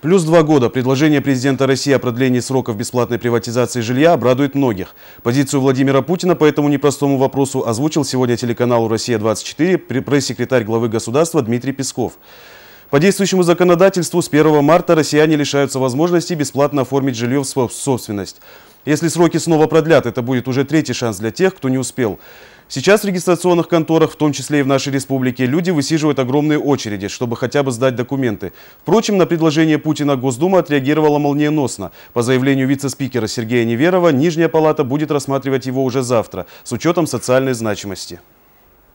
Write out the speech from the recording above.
Плюс два года. Предложение президента России о продлении сроков бесплатной приватизации жилья обрадует многих. Позицию Владимира Путина по этому непростому вопросу озвучил сегодня телеканалу «Россия-24» пресс-секретарь главы государства Дмитрий Песков. По действующему законодательству с 1 марта россияне лишаются возможности бесплатно оформить жилье в собственность. Если сроки снова продлят, это будет уже третий шанс для тех, кто не успел. Сейчас в регистрационных конторах, в том числе и в нашей республике, люди высиживают огромные очереди, чтобы хотя бы сдать документы. Впрочем, на предложение Путина Госдума отреагировала молниеносно. По заявлению вице-спикера Сергея Неверова, Нижняя палата будет рассматривать его уже завтра, с учетом социальной значимости.